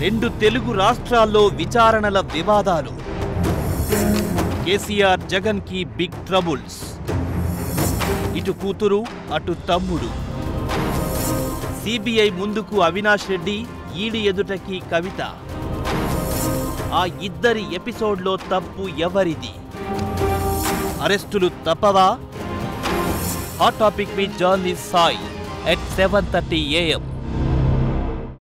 రెండు తెలుగు రాష్ట్రాల్లో విచారణల వివాదాలు. కేసీఆర్ జగన్కి బిగ్ ట్రబుల్స్. ఇటు కూతురు అటు తమ్ముడు. సిబిఐ ముందుకు అవినాష్ రెడ్డి ఈడి ఎదుటకి కవిత. ఆ ఇద్దరి ఎపిసోడ్లో తప్పు ఎవరిది? అరెస్టులు తప్పవా? Hot topic me journey Sai at seven thirty AM.